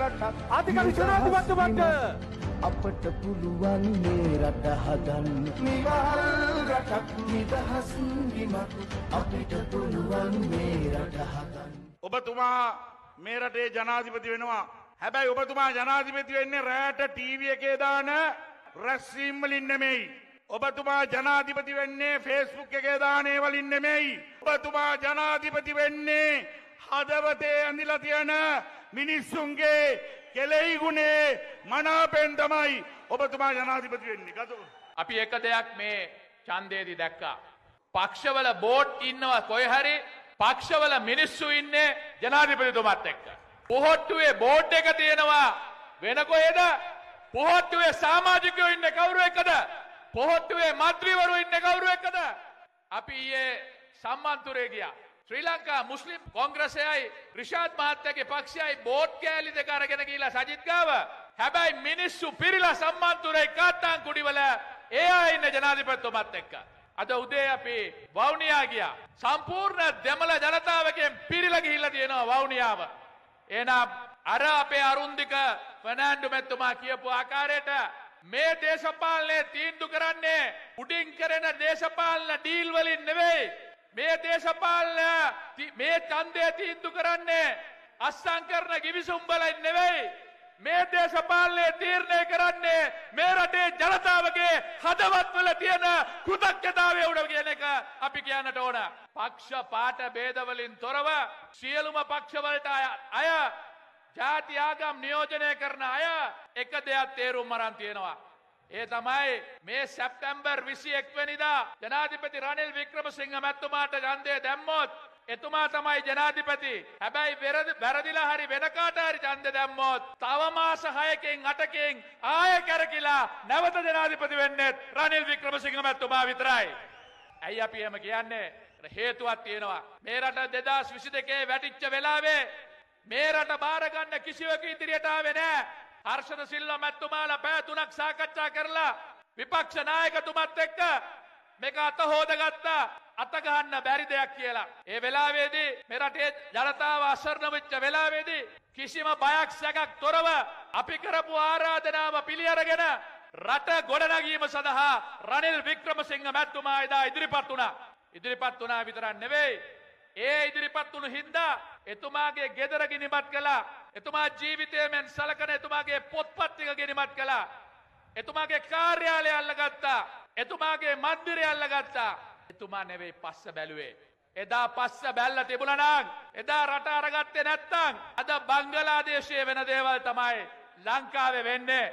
රටක් අධිකරි ජනාධිපතිතුමන්ට අපට පුළුවන් මේ රට හදන්න නිවහල් රටක් නිදහස් විමත් අපිට පුළුවන් මේ රට හදන්න ඔබතුමා මේ රටේ ජනාධිපති වෙනවා. හැබැයි ඔබතුමා ජනාධිපති වෙන්නේ රෑට ටීවිය එකේ දාන රැස්වීම් වලින් නෙමෙයි. ඔබතුමා ජනාධිපති වෙන්නේ ෆේස්බුක් එකේ දානේ වලින් නෙමෙයි. ඔබතුමා ජනාධිපති වෙන්නේ හදවතේ ඇඳිලා තියෙන මිනිස්සුන්ගේ කෙලෙහි ගුණේ මනාපෙන් තමයි ඔබතුමා ජනාධිපති වෙන්නේ. ගතු. අපි එක දෙයක් මේ චන්දේදි දැක්කා. පක්ෂවල බෝට් ඉන්නවා කොයහරි පක්ෂවල මිනිස්සු ඉන්නේ ජනාධිපතිතුමත් එක්ක. පොහොට්ටුවේ බෝඩ් එක තියෙනවා වෙන කොහෙද පොහොට්ටුවේ සාමාජිකයෝ ඉන්න කවුරු එකද පොහොට්ටුවේ මන්ත්‍රීවරු ඉන්න කවුරු එකද අපි ඊයේ සම්මන්තුරේ ගියා ශ්‍රී ලංකා මුස්ලිම් කොංග්‍රසයයි රිෂාද් මහත්තයාගේ පක්ෂයයි බෝඩ් කෑලි දෙක අරගෙන ගිහිල්ලා සජිත් ගාව. හැබැයි මිනිස්සු පිරිලා සම්මන්තුරේ කාට්ටාන් කුඩිවල ඒ අය ඉන්න ජනාධිපතිතුමත් එක්ක. අද උදේ අපි වවුනියා ගියා. සම්පූර්ණ දෙමළ ජනතාවගෙන් පිරිලා ගිහිල්ලා තියෙනවා වවුනියාව. එනම් අර අපේ අරුන්දික ෆනෑන්ඩු මැත්තුමා කියපු ආකාරයට මේ දේශපාලනය තීන්දු කරන්නේ උඩින් කරන දේශපාලන ඩීල් වලින් නෙවෙයි. මේ දේශපාලන ති- මේ ඡන්දය තීන්දු කරන්නේ අස්සම් කරන ගිවිසුම් වලින් නෙවෙයි මේ දේශපාලනය තීරණය කරන්නේ මේ රටේ ජනතාවගේ හදවත්වල තියෙන කෘතඥතාවය උඩ කියන එක අපි කියන්නට ඕන. පක්ෂ පාට ભેදවලින් තොරව සියලුම පක්ෂවලට අය අය ජාති ආගම් නියෝජනය කරන අය එක දෙයක් තේරුම් අරන් තියෙනවා. ඒ තමයි මේ සැප්තැම්බර් 21 වෙනිදා ජනාධිපති රනිල් වික්‍රමසිංහ මැතිතුමාට ඡන්දය දැම්මොත් එතුමා තමයි ජනාධිපති. හැබැයි වෙරද- වැරදිලා හරි වෙන කාට හරි ඡන්ද දැම්මොත් තව මාස 6කින් 8කින් ආයෙ කැරකිලා නැවත ජනාධිපති වෙන්නේ රනිල් වික්‍රමසිංහ මැතිතුමා විතරයි. ඇයි අපි එහෙම කියන්නේ? හේතුවක් තියෙනවා. මේ රට 2022 වැටිච්ච වෙලාවේ මේ රට බාරගන්න කිසිවක ඉදිරියට ආවේ නෑ. හර්ෂද සිල්වා මැතිතුමාලා පැය තුනක් සාකච්ඡා කරලා විපක්ෂ නායකතුමත් එක්ක මේක අත හොදගත්තා අත ගහන්න බැරි දෙයක් කියලා. ඒ වෙලාවේදී මේ රටේ ජනතාව අසරණ වෙච්ච වෙලාවේදී කිසිම බයක් සැකක් තොරව අපි කරපු ආරාධනාව පිළි අරගෙන රට ගොඩනැගීම සඳහා රනිල් වික්‍රමසිංහ මැතිතුමා එදා ඉදිරිපත් වුණා. ඉදිරිපත් වුණා විතරක් නෙවෙයි ඒ ඉදිරිපත් වුණු හින්දා එතුමාගේ ගෙදර ගිනිමත් කළා. එතුමා ජීවිතය මෙන් සලකන එතුමාගේ පොත්පත් ටික ගිනිමත් කළා. එතුමාගේ කාර්යාලය අල්ලගත්තා. එතුමාගේ මන්දිරය අල්ලගත්තා. එතුමා නෙවෙයි පස්ස බැලුවේ. එදා පස්ස බැල්ල තිබුණා නම් එදා රට අරගත්තේ නැත්තම් අද බංගලාදේශයේ වෙන දේවල් තමයි ලංකාවේ වෙන්නේ.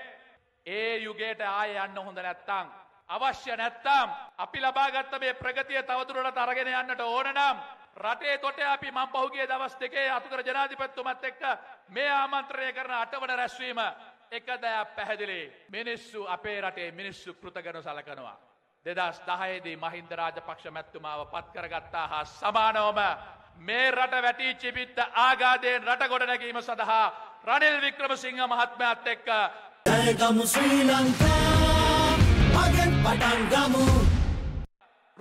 ඒ යුගයට ආයෙ යන්න හොඳ නැත්තම් අවශ්‍ය නැත්තම් අපි ලබාගත්ත මේ ප්‍රගතිය තවදුරටත් අරගෙන යන්නට ඕන නම් රටේ තොටේ අපි මම පහුගිය දවස් දෙකේ අතුකර ජනාධිපතිතුමත් එක්ක මේ ආමන්ත්‍රණය කරන අටවන රැස්වීම එක දයක් පැහැදිලි මිනිස්සු අපේ රටේ මිනිස්සු කෘතගනු සලකනවා. දෙදස් දහයේදී මහින්ද රාජපක්ෂ මැත්තුමාව පත් කරගත්තා හා සමානවම මේ රට වැටී චිපිත්ත ආගාදයෙන් රට ගොඩනැගීම සඳහා රනිල් වික්‍රමසිංහ මහත්මයත් එක්ක ජයගමු ශ්‍රී ලංකා මගෙන් පටන් ගමු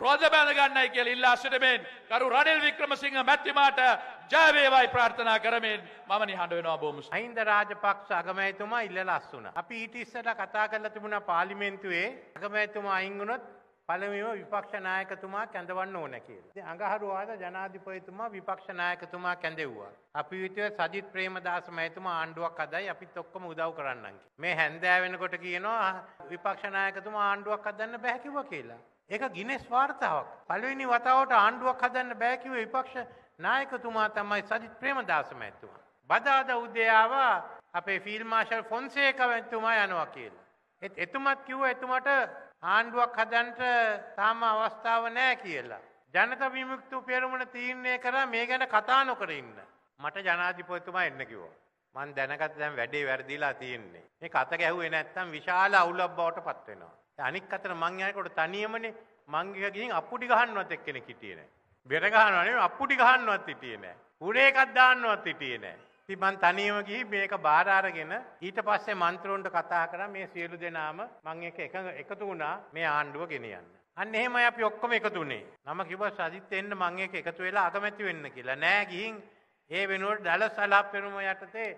රෝධ බැඳගන්නයි කියල ඉල්ලා සිටමෙන් කරු රනිල් වික්‍රමසිංහ මැත්තිමාට ජයවේවයි ප්‍රාර්ථනා කරමින් මම නිහඬ වෙනවා බෝමුස්. අහින්ද රාජපක්ෂ අගමැතුමා ඉල්ලලා අස්සුන. අපි ඊට ඉස්සෙල්ලා කතා කරලා තිබුණා පාර්ලිමේන්තුවේ අගමැතුමා අයින් වුණොත් පළමුව විපක්ෂ නායකතුමා කැඳවන්න ඕන කියලා. ඉතින් අඟහරුවාද ජනාධිපතිතුමා විපක්ෂ නායකතුමා කැඳෙව්වා. අපි විතර සජිත් ප්‍රේමදාස මහතුමා ආණ්ඩුවක් හදයි අපිත් ඔක්කොම උදව් කරන්නම් කියලා. මේ හැන්දෑ වෙනකොට කියනවා විපක්ෂ නායකතුමා ආණ්ඩුවක් හදන්න බෑ කිව්වා කියලා. ඒක ගිනෙස් වාර්තාවක්. පළවෙනි වතාවට ආණ්ඩුවක් හදන්න බෑ කිව්වේ විපක්ෂ නායකතුමා තමයි සජිත් ප්‍රේමදාස මහතුමා. බදාද උදේ ආවා අපේ ෆීල්ඩ් මාෂල් ෆොන්සේකා මහතුමා යනවා කියලා. ඒත් එතුමත් කිව්වා එතුමට ආණ්ඩුවක් හදන්නට තාම අවස්ථාව නැහැ කියලා. ජනතා විමුක්ති පෙරමුණ තීරණය කරා මේ ගැන කතා නොකර ඉන්න. මට ජනාධිපතිතුමා එන්න කිව්වා. මං දැනගත්ත දැන් වැඩේ වැරදිලා තියෙන්නේ. මේ කත ගැහුවේ නැත්තම් විශාල අවුලක් බවට පත් වෙනවා. අනික් අතට මං යනකොට තනියමනේ මං ගිහින් අප්පුඩි ගහන්නවත් එක්කෙනෙක් හිටියේ නැහැ. බෙර ගහනවා නෙවෙයි අප්පුඩි ගහන්නවත් හිටියේ නැහැ. උරේ එකක් දාන්නවත් හිටියේ නැහැ. ඉතින් මං තනියම ගිහින් මේක බාර අරගෙන ඊට පස්සේ මන්ත්‍රෝන්ට කතා කරා මේ සියලු දෙනාම මං එක එකතු වුණා මේ ආණ්ඩුව ගෙනියන්න. අන්න එහෙමයි අපි ඔක්කොම එකතු වුණේ. නම කිව්වා සජිත් එන්න මං එක එකතු වෙලා අගමැති වෙන්න කියලා. නෑ ගිහින් ඒ වෙනුවට දලස් අලාප පෙරමුණ යටතේ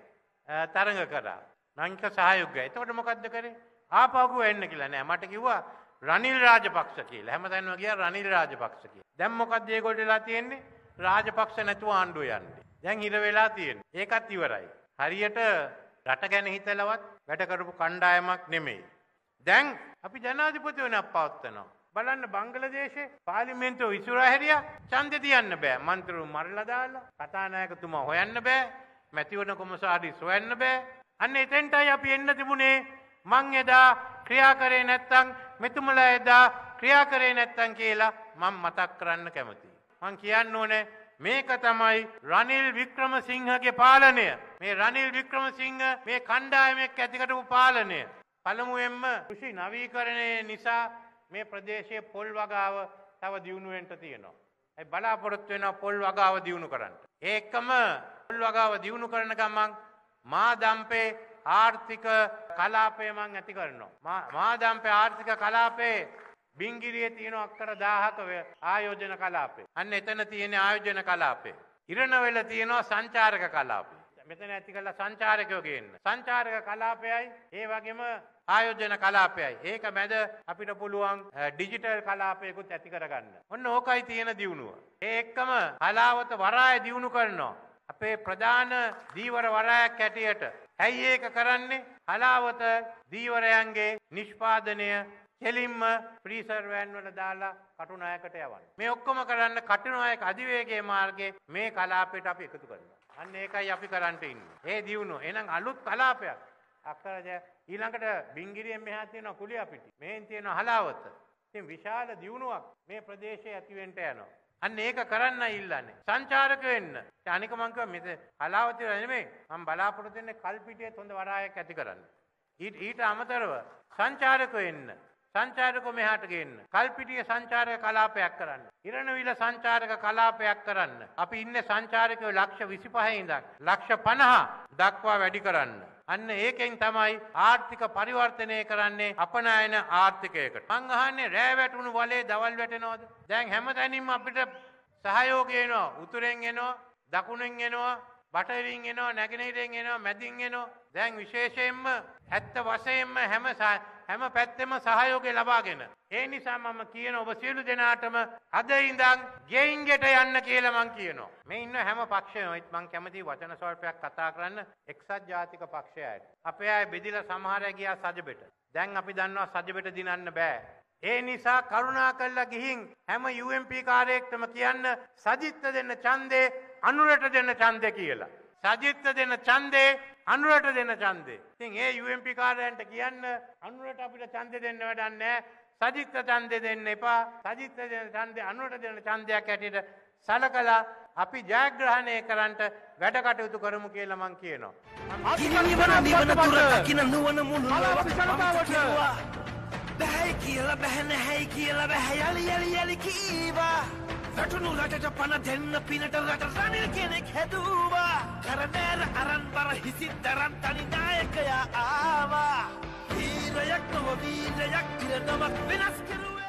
අ, තරඟ කරා. නංක සහයෝගය. එතකොට මොකද්ද කරේ? ආපහු එන්න කියලා නෑ. මට කිව්වා රනිල් රාජපක්ෂ කියලා. හැමතැනම ගියා රනිල් රාජපක්ෂ කියලා. දැන් මොකද්ද ඒගොල්ලෝ වෙලා තියෙන්නේ? රාජපක්ෂ නැතුව ආණ්ඩුව යන්නේ. දැන් හිර වෙලා තියෙන්නේ. ඒකත් ඉවරයි. හරියට රට ගැන හිතලවත් වැඩ කරපු කණ්ඩායමක් නෙමෙයි. දැන් අපි ජනාධිපති වෙනක් පවත්වනවා. බලන්න බංගලදේශේ පාර්ලිමේන්තුව ඉස්සරහ හැරියා ඡන්දෙ තියන්න බෑ. මන්ත්‍රීවරු මරලා දාලා කතානායකතුමා හොයන්න බෑ. මැතිවරණ කොමසාරිස් හොයන්න බෑ. අන්න එතෙන්ටයි අපි එන්න තිබුණේ. මං එදා ක්‍රියා කරේ නැත්තම් මෙතුමලා එදා ක්‍රියා කරේ නැත්තම් කියලා මම මතක් කරන්න කැමතියි. මං කියන්න ඕනේ මේක තමයි රනිල් වික්‍රමසිංහගේ පාලනය. මේ රනිල් වික්‍රමසිංහ මේ කණ්ඩායමක් ඇතිකටපු පාලනය. පළමුවෙන්ම කෘෂි නවීකරණය නිසා මේ ප්‍රදේශයේ පොල් වගාව තව දියුණුවෙන්ට තියෙනවා. ඒ බලාපොරොත්තු වෙනවා පොල් වගාව දියුණු කරන්න. ඒකම පොල් වගාව දියුණු කරන ගමන් මාදම්පේ ආර්ථික කලාපය මං ඇති කරනවා. මාදම්පේ ආර්ථික කලාපේ බිංගිරියේ තියෙන අක්කර 1000ක ආයෝජන කලාපේ. අන්න එතන තියෙන ආයෝජන කලාපේ. ඉරණවල තියෙනවා සංචාරක කලාපේ. මෙතන ඇති කළා සංචාරකයෝ ගේන්න. සංචාරක කලාපයයි ඒ වගේම ආයෝජන කලාපයයි. ඒක මැද අපිට පුළුවන් ඩිජිටල් කලාපයකුත් ඇති කරගන්න. ඔන්න ඕකයි තියෙන දියුණුව. ඒ එක්කම කලාවත වරාය දියුණු කරනවා. අපේ ප්‍රධාන දීවර වරායක් හැටියට ඇයි ඒක කරන්නේ? කලාවත දීවරයන්ගේ නිෂ්පාදනය කෙලින්ම ෆ්‍රීසර් වෑන් වල දාලා කටුනායකට යවන්න. මේ ඔක්කොම කරන්න කටුනායක අධිවේගයේ මාර්ගයේ මේ කලාපයට අපි එකතු කරනවා. අන්න ඒකයි අපි කරන්ට ඉන්නේ. ඒ දියුණුව. එහෙනම් අලුත් කලාපයක්. අක්කරජ ඊළඟට බිංගිරියෙන් මෙහා තියෙනවා කුලියාපිටි. මෙහෙන් තියෙනවා හලාවත. ඉතින් විශාල දියුණුවක් මේ ප්‍රදේශයේ ඇතිවෙන්න යනවා. අන්න ඒක කරන්න ඉල්ලන්නේ. සංචාරක වෙන්න. අනික මං කිව්වා මෙතන හලාවත නෙමෙයි. මම බලාපොරොත්තු වෙන්නේ කල්පිටියේ හොඳ වරායක් ඇති කරන්න. ඊට ඊට අමතරව සංචාරක වෙන්න. සංචාරක මෙහාට ගේන්න. කල්පිටිය සංචාරක කලාපයක් කරන්න. ඉරණවිල සංචාරක කලාපයක් කරන්න. අපි ඉන්නේ සංචාරකයෝ ලක්ෂ 25 ඉඳන් ලක්ෂ 50 දක්වා වැඩි කරන්න. අන්න ඒකෙන් තමයි ආර්ථික පරිවර්තනය කරන්නේ අපනයන ආර්ථිකයකට. මං අහන්නේ රෑ වැටුණු වලේ දවල් වැටෙනවද? දැන් හැමතැනින්ම අපිට සහයෝගය එනවා. උතුරෙන් එනවා, දකුණෙන් එනවා, බටහිරින් එනවා, නැගෙනහිරෙන් එනවා, මැදින් එනවා. දැන් විශේෂයෙන්ම ඇත්ත වශයෙන්ම හැම හැම පැත්තෙම සහයෝගය ලබාගෙන. ඒ නිසා මම කියන ඔබ සියලු දෙනාටම අද ඉඳන් ගෙයින් ගෙට යන්න කියලා මං කියනවා. මේ ඉන්න හැම පක්ෂයම මං කැමති වචන ස්වල්පයක් කතා කරන්න එක්සත් ජාතික පක්ෂයයට. අපේ අය බෙදිලා සමහර අය ගියා සජබෙට. දැන් අපි දන්නවා සජබෙට දිනන්න බෑ. ඒ නිසා කරුණා කළා ගිහින් හැම UMP කාර්යයකටම කියන්න සජිත්ත දෙන්න ඡන්දේ අනුරට දෙන්න ඡන්දේ කියලා. සජිත්ත දෙන්න ඡන්දේ අනුරට දෙන්න ඡන්දේ. ඉතින් ඒ UMP කාර්යයන්ට කියන්න අනුරට අපිට ඡන්දේ දෙන්න වැඩක් නැහැ. සජිත්ත ඡන්දේ දෙන්න එපා. සජිත්ත දෙන ඡන්දේ අනුරට දෙන ඡන්දයක් ඇටියට සලකලා අපි ජයග්‍රහණය කරන්නට වැඩ කටයුතු කරමු කියලා මං කියනවා. නිවන නිවන තුර දකින නුවන මුළු බැහැයි කියලා බැහැ නැහැයි කියලා බැහැ යලි යලි යලි කීවා වැටුණු රටට පණ දෙන්න පිනට රට රනිල් කෙනෙක් හැදුවා. කරනෑර අරන් බර හිසිත් දරන් තනි නායකයා ආවා. වීරයක් නොව වීරයක් ඉරනමක් වෙනස් කරුවේ.